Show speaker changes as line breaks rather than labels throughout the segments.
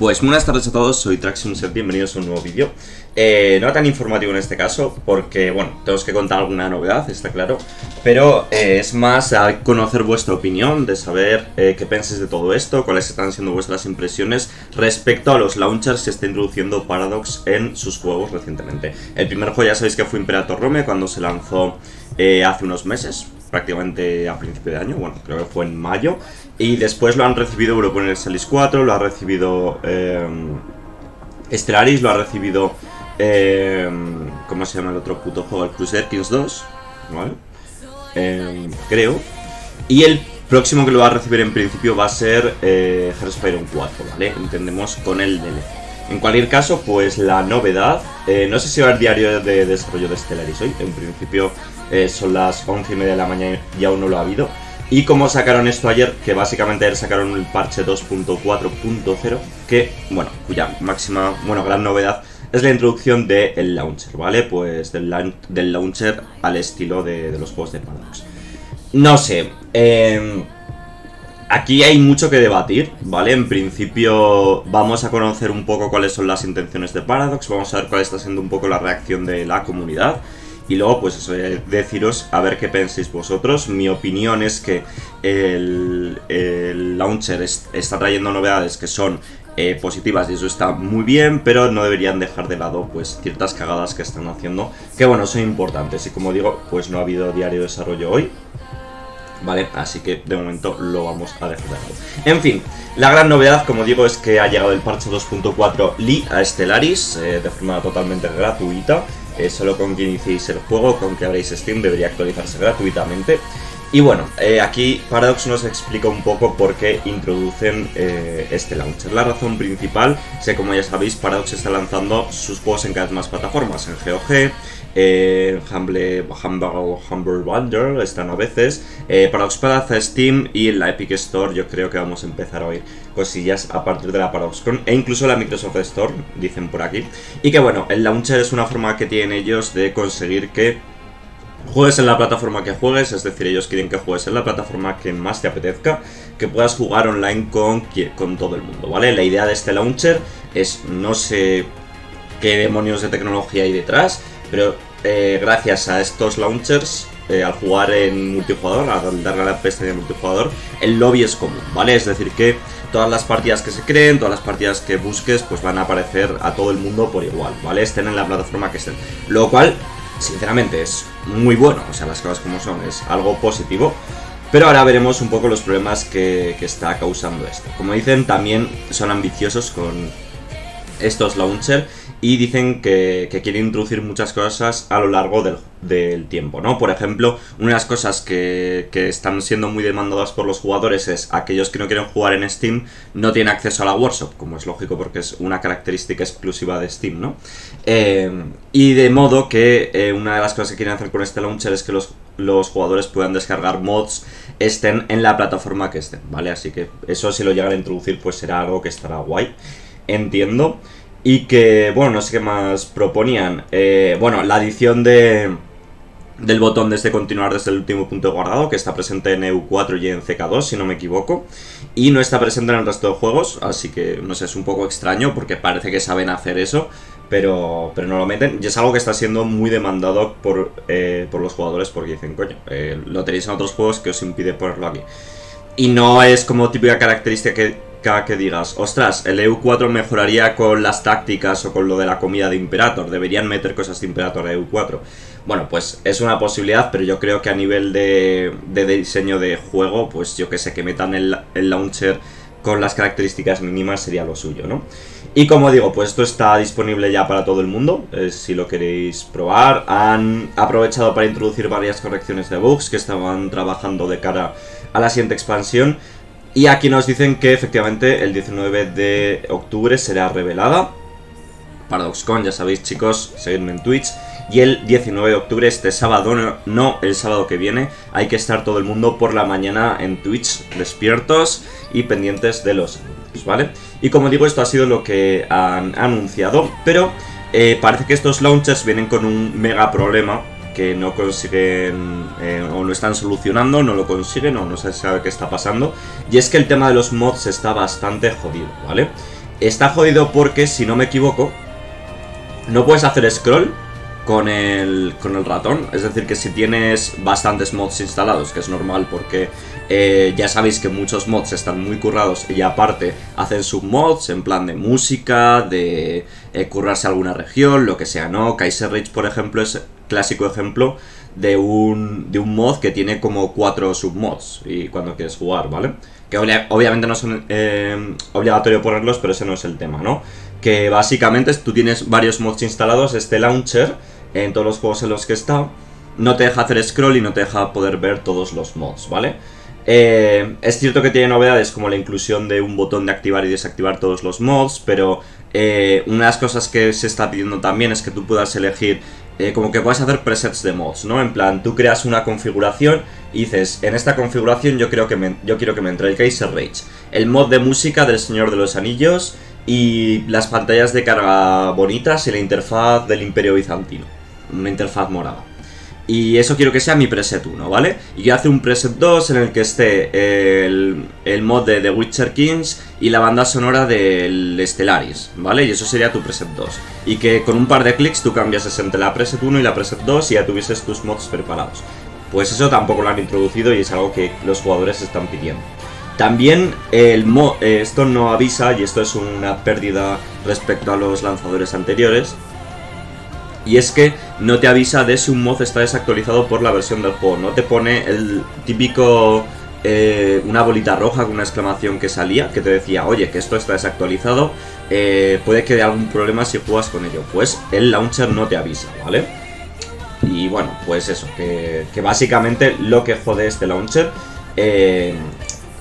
Pues buenas tardes a todos, soy Traxium bienvenidos a un nuevo vídeo. Eh, no tan informativo en este caso, porque, bueno, tenemos que contar alguna novedad, está claro. Pero eh, es más a conocer vuestra opinión, de saber eh, qué pensáis de todo esto, cuáles están siendo vuestras impresiones respecto a los launchers que está introduciendo Paradox en sus juegos recientemente. El primer juego ya sabéis que fue Imperator Rome cuando se lanzó hace unos meses, prácticamente a principio de año, bueno, creo que fue en mayo. Y después lo han recibido Europa Universalis 4, lo ha recibido eh, lo ha recibido... Eh, ¿Cómo se llama el otro puto juego? El Crusader Kings 2, ¿vale? Eh, creo. Y el próximo que lo va a recibir en principio va a ser eh, 4, ¿vale? Entendemos con el DLC. En cualquier caso, pues la novedad, eh, no sé si va a haber diario de desarrollo de Stellaris hoy, en principio eh, son las 11 y media de la mañana y aún no lo ha habido. Y como sacaron esto ayer, que básicamente ayer sacaron el parche 2.4.0, que, bueno, cuya máxima, bueno, gran novedad es la introducción del launcher, ¿vale? Pues del, launcher al estilo de, los juegos de Paradox. No sé, em, aquí hay mucho que debatir, ¿vale? En principio vamos a conocer un poco cuáles son las intenciones de Paradox, vamos a ver cuál está siendo un poco la reacción de la comunidad. Y luego, pues eso, eh, deciros a ver qué pensáis vosotros. Mi opinión es que el, launcher está trayendo novedades que son eh, positivas y eso está muy bien, pero no deberían dejar de lado pues ciertas cagadas que están haciendo, que bueno, son importantes. Y como digo, pues no ha habido diario de desarrollo hoy. ¿Vale? Así que de momento lo vamos a dejar. En fin, la gran novedad, como digo, es que ha llegado el parche 2.4 Li a Stellaris eh, de forma totalmente gratuita. Eh, solo con que iniciéis el juego, con que abréis Steam, debería actualizarse gratuitamente. Y bueno, eh, aquí Paradox nos explica un poco por qué introducen eh, este launcher. La razón principal es que, como ya sabéis, Paradox está lanzando sus juegos en cada vez más plataformas, en GOG, eh, Humble, Humble, Wonder están a veces, eh, Paradox Plaza, Steam y en la Epic Store yo creo que vamos a empezar a oír cosillas a partir de la ParadoxCon e incluso la Microsoft Store, dicen por aquí. Y que bueno, el launcher es una forma que tienen ellos de conseguir que juegues en la plataforma que juegues, es decir, ellos quieren que juegues en la plataforma que más te apetezca, que puedas jugar online con, con todo el mundo, ¿vale? La idea de este launcher es, no sé qué demonios de tecnología hay detrás, pero eh, gracias a estos launchers, eh, al jugar en multijugador, al darle a la pestaña de multijugador, el lobby es común, ¿vale? Es decir, que todas las partidas que se creen, todas las partidas que busques, pues van a aparecer a todo el mundo por igual, ¿vale? Estén en la plataforma que estén. Lo cual, sinceramente, es muy bueno, o sea, las cosas como son, es algo positivo. Pero ahora veremos un poco los problemas que, que está causando esto. Como dicen, también son ambiciosos con estos launchers y dicen que, quieren introducir muchas cosas a lo largo del, tiempo, ¿no? Por ejemplo, una de las cosas que, están siendo muy demandadas por los jugadores es aquellos que no quieren jugar en Steam no tienen acceso a la workshop, como es lógico porque es una característica exclusiva de Steam, ¿no? Eh, y de modo que eh, una de las cosas que quieren hacer con este launcher es que los, los jugadores puedan descargar mods estén en la plataforma que estén, ¿vale? Así que eso si lo llegan a introducir pues será algo que estará guay, entiendo. Y que, bueno, no sé qué más proponían. Eh, bueno, la adición de, del botón desde continuar desde el último punto guardado, que está presente en EU4 y en CK2, si no me equivoco. Y no está presente en el resto de juegos, así que, no sé, es un poco extraño porque parece que saben hacer eso, pero, pero no lo meten. Y es algo que está siendo muy demandado por, eh, por los jugadores porque dicen, coño, eh, lo tenéis en otros juegos que os impide ponerlo aquí. Y no es como típica característica que que digas, ostras, el EU4 mejoraría con las tácticas o con lo de la comida de Imperator, deberían meter cosas de Imperator a EU4. Bueno, pues es una posibilidad, pero yo creo que a nivel de, diseño de juego, pues yo que sé, que metan el, launcher con las características mínimas sería lo suyo, ¿no? Y como digo, pues esto está disponible ya para todo el mundo, eh, si lo queréis probar. Han aprovechado para introducir varias correcciones de bugs que estaban trabajando de cara a la siguiente expansión. Y aquí nos dicen que efectivamente el 19 de octubre será revelada. ParadoxCon, ya sabéis chicos, seguidme en Twitch. Y el 19 de octubre, este sábado, no, el sábado que viene, hay que estar todo el mundo por la mañana en Twitch, despiertos y pendientes de los anuncios, ¿vale? Y como digo, esto ha sido lo que han anunciado, pero eh, parece que estos launchers vienen con un mega problema que no consiguen eh, o no están solucionando, no lo consiguen o no se sabe qué está pasando. Y es que el tema de los mods está bastante jodido, ¿vale? está jodido porque, si no me equivoco, no puedes hacer scroll con el, con el ratón. Es decir, que si tienes bastantes mods instalados, que es normal porque eh, ya sabéis que muchos mods están muy currados y aparte hacen submods en plan de música, de eh, currarse alguna región, lo que sea, ¿no? Kaiser Rage, por ejemplo, es clásico ejemplo de un, de un mod que tiene como cuatro submods y cuando quieres jugar, ¿vale? Que obviamente no son eh, obligatorio ponerlos, pero ese no es el tema, ¿no? Que básicamente tú tienes varios mods instalados, este launcher, en todos los juegos en los que está, no te deja hacer scroll y no te deja poder ver todos los mods, ¿vale? Eh, es cierto que tiene novedades como la inclusión de un botón de activar y desactivar todos los mods, pero eh, una de las cosas que se está pidiendo también es que tú puedas elegir, eh, como que puedas hacer presets de mods, ¿no? En plan, tú creas una configuración y dices, en esta configuración yo, creo que yo quiero que me entre el Kaiser Rage, el mod de música del Señor de los Anillos y las pantallas de carga bonitas y la interfaz del Imperio Bizantino, una interfaz morada. Y eso quiero que sea mi preset 1, ¿vale? Y yo hacer un preset 2 en el que esté el, mod de The Witcher Kings y la banda sonora del Stellaris, ¿vale? Y eso sería tu preset 2. Y que con un par de clics tú cambiases entre la preset 1 y la preset 2 y ya tuvieses tus mods preparados. Pues eso tampoco lo han introducido y es algo que los jugadores están pidiendo. También el mod, eh, esto no avisa, y esto es una pérdida respecto a los lanzadores anteriores, y es que no te avisa de si un mod está desactualizado por la versión del juego. No te pone el típico... Eh, una bolita roja con una exclamación que salía que te decía, oye, que esto está desactualizado, eh, puede que haya algún problema si juegas con ello. Pues el launcher no te avisa, ¿vale? Y bueno, pues eso, que, básicamente lo que jode este launcher eh,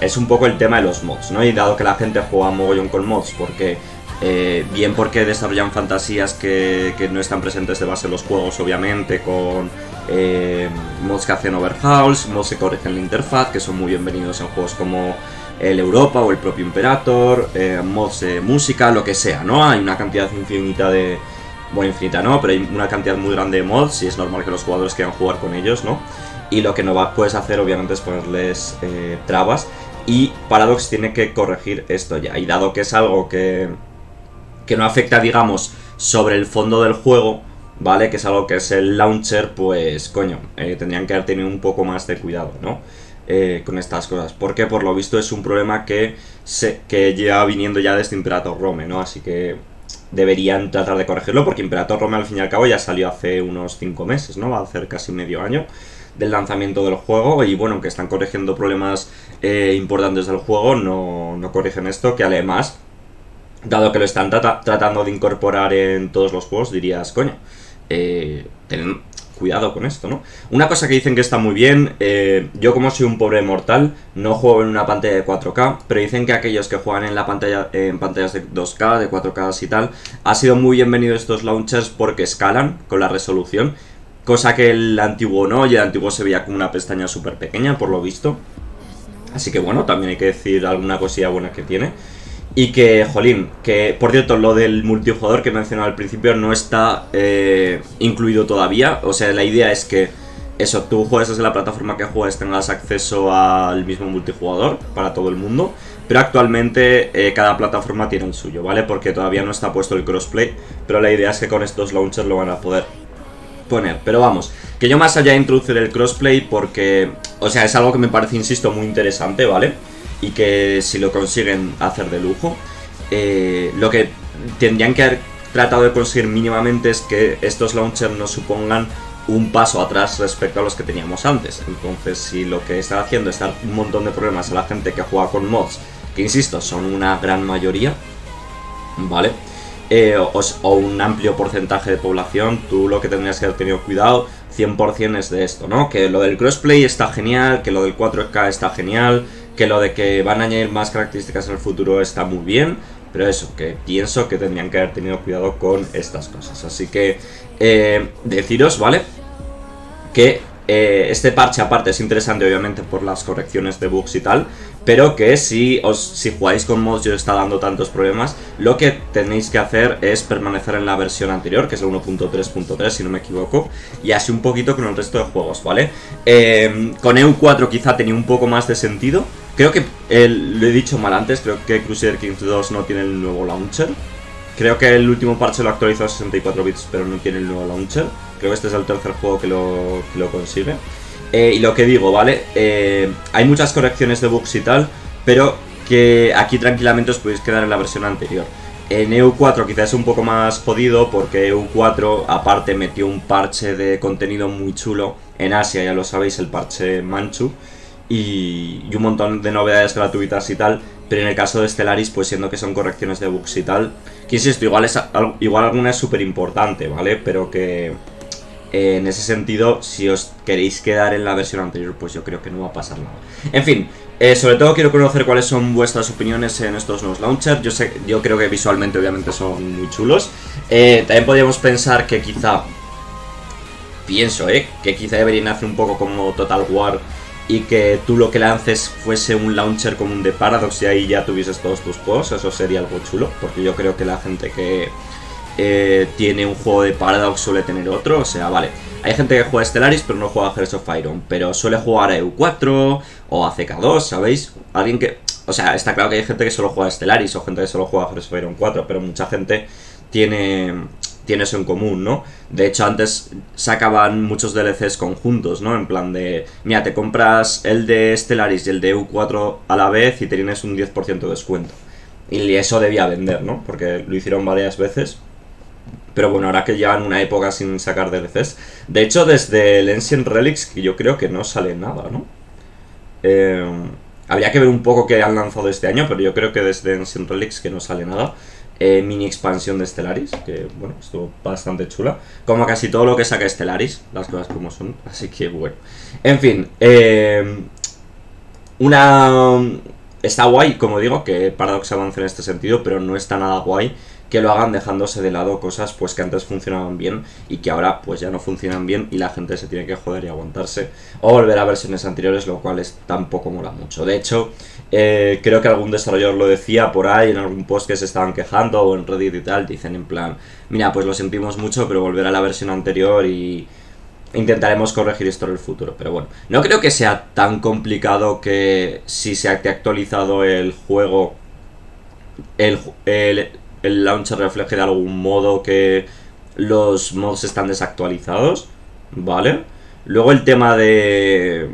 es un poco el tema de los mods, ¿no? Y dado que la gente juega mogollón con mods porque eh, bien porque desarrollan fantasías que, no están presentes de base en los juegos, obviamente, con eh, mods que hacen overhauls, mods que corrigen la interfaz, que son muy bienvenidos en juegos como el Europa o el propio Imperator, eh, mods de música, lo que sea, ¿no? Hay una cantidad infinita de... Bueno, infinita no, pero hay una cantidad muy grande de mods y es normal que los jugadores quieran jugar con ellos, ¿no? Y lo que no puedes hacer, obviamente, es ponerles trabas. Y Paradox tiene que corregir esto ya. Y dado que es algo que que no afecta, digamos, sobre el fondo del juego, ¿vale? Que es algo que es el launcher, pues, coño, eh, tendrían que haber tenido un poco más de cuidado, ¿no? Eh, con estas cosas. Porque por lo visto es un problema que, se, que lleva viniendo ya desde Imperator Rome, ¿no? Así que deberían tratar de corregirlo porque Imperator Rome al fin y al cabo ya salió hace unos 5 meses, ¿no? Va a hacer casi medio año del lanzamiento del juego y bueno, que están corrigiendo problemas eh, importantes del juego, no, no corrigen esto, que además dado que lo están tratando de incorporar en todos los juegos, dirías, coño, eh, ten cuidado con esto, ¿no? Una cosa que dicen que está muy bien, eh, yo como soy un pobre mortal, no juego en una pantalla de 4K, pero dicen que aquellos que juegan en la pantalla en pantallas de 2K, de 4K y tal, ha sido muy bienvenido estos launchers porque escalan con la resolución, cosa que el antiguo no, y el antiguo se veía como una pestaña súper pequeña, por lo visto. Así que bueno, también hay que decir alguna cosilla buena que tiene. Y que, jolín, que por cierto, lo del multijugador que mencionaba al principio no está eh, incluido todavía. O sea, la idea es que eso, tú juegues desde la plataforma que juegues, tengas acceso al mismo multijugador para todo el mundo. Pero actualmente eh, cada plataforma tiene el suyo, ¿vale? Porque todavía no está puesto el crossplay. Pero la idea es que con estos launchers lo van a poder poner. Pero vamos, que yo más allá de introducir el crossplay porque, o sea, es algo que me parece, insisto, muy interesante, vale y que si lo consiguen hacer de lujo, eh, lo que tendrían que haber tratado de conseguir mínimamente es que estos launchers no supongan un paso atrás respecto a los que teníamos antes. Entonces, si lo que están haciendo es dar un montón de problemas a la gente que juega con mods, que insisto, son una gran mayoría, ¿vale? Eh, o, un amplio porcentaje de población, tú lo que tendrías que haber tenido cuidado 100% es de esto, ¿no? Que lo del crossplay está genial, que lo del 4K está genial, que lo de que van a añadir más características en el futuro está muy bien, pero eso, que pienso que tendrían que haber tenido cuidado con estas cosas. Así que eh, deciros, ¿vale? Que eh, este parche aparte es interesante obviamente por las correcciones de bugs y tal, pero que si, os, si jugáis con mods y os está dando tantos problemas, lo que tenéis que hacer es permanecer en la versión anterior, que es la 1.3.3 si no me equivoco, y así un poquito con el resto de juegos, ¿vale? Eh, con EU4 quizá tenía un poco más de sentido, Creo que, lo he dicho mal antes, creo que Crusader Kings 2 no tiene el nuevo launcher. Creo que el último parche lo actualizó a 64 bits, pero no tiene el nuevo launcher. Creo que este es el tercer juego que lo, consigue. Eh, y lo que digo, ¿vale? Eh, hay muchas correcciones de bugs y tal, pero que aquí tranquilamente os podéis quedar en la versión anterior. En EU4 quizás es un poco más jodido porque EU4 aparte metió un parche de contenido muy chulo en Asia, ya lo sabéis, el parche Manchu y, un montón de novedades gratuitas y tal, pero en el caso de Stellaris pues siendo que son correcciones de bugs y tal, que insisto, igual, es, igual alguna es súper importante, ¿vale? Pero que eh, en ese sentido, si os queréis quedar en la versión anterior, pues yo creo que no va a pasar nada. En fin, eh, sobre todo quiero conocer cuáles son vuestras opiniones en estos nuevos launchers. Yo sé, yo creo que visualmente obviamente son muy chulos. Eh, también podríamos pensar que quizá, pienso, eh, que quizá deberían hacer un poco como Total War y que tú lo que lances fuese un launcher común de Paradox y ahí ya tuvieses todos tus juegos. Eso sería algo chulo, porque yo creo que la gente que eh, tiene un juego de Paradox, suele tener otro. O sea, vale, hay gente que juega Stellaris pero no juega Hearts of Iron, pero suele jugar a EU4 o a CK2, ¿sabéis? Alguien que... O sea, está claro que hay gente que solo juega a Stellaris o gente que solo juega a Hearts of Iron 4, pero mucha gente tiene, tiene eso en común, ¿no? De hecho, antes sacaban muchos DLCs conjuntos, ¿no? En plan de, mira, te compras el de Stellaris y el de EU4 a la vez y te tienes un 10% de descuento. Y eso debía vender, ¿no? Porque lo hicieron varias veces. Pero bueno, ahora que llevan una época sin sacar DLCs. De hecho, desde el Ancient Relics, que yo creo que no sale nada, ¿no? Eh, habría que ver un poco qué han lanzado este año, pero yo creo que desde Ancient Relics que no sale nada. Eh, mini expansión de Stellaris, que bueno, estuvo bastante chula. Como casi todo lo que saca Stellaris, las cosas como son. Así que bueno. En fin, eh, una... Está guay, como digo, que Paradox avance en este sentido, pero no está nada guay que lo hagan dejándose de lado cosas pues que antes funcionaban bien y que ahora pues ya no funcionan bien y la gente se tiene que joder y aguantarse o volver a versiones anteriores, lo cual es tampoco mola mucho. De hecho, eh, creo que algún desarrollador lo decía por ahí en algún post que se estaban quejando o en Reddit y tal, dicen en plan, mira, pues lo sentimos mucho, pero volver a la versión anterior y intentaremos corregir esto en el futuro. Pero bueno, no creo que sea tan complicado que si se ha actualizado el juego, el, el, el launcher refleje de algún modo que los mods están desactualizados, ¿vale? Luego el tema de...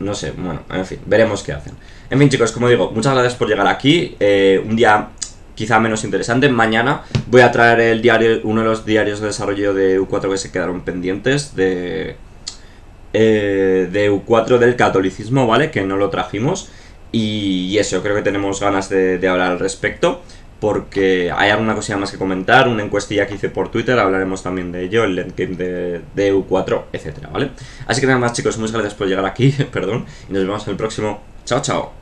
No sé, bueno, en fin, veremos qué hacen. En fin, chicos, como digo, muchas gracias por llegar aquí. Eh, un día quizá menos interesante. Mañana voy a traer el diario, uno de los diarios de desarrollo de U4 que se quedaron pendientes de, eh, de U4 del catolicismo, ¿vale? Que no lo trajimos. Y, eso, creo que tenemos ganas de, de hablar al respecto porque hay alguna cosilla más que comentar, una encuestilla que hice por Twitter, hablaremos también de ello, el endgame de, de EU4, etcétera, ¿vale? Así que nada más chicos, muchas gracias por llegar aquí, perdón, y nos vemos en el próximo. Chao, chao.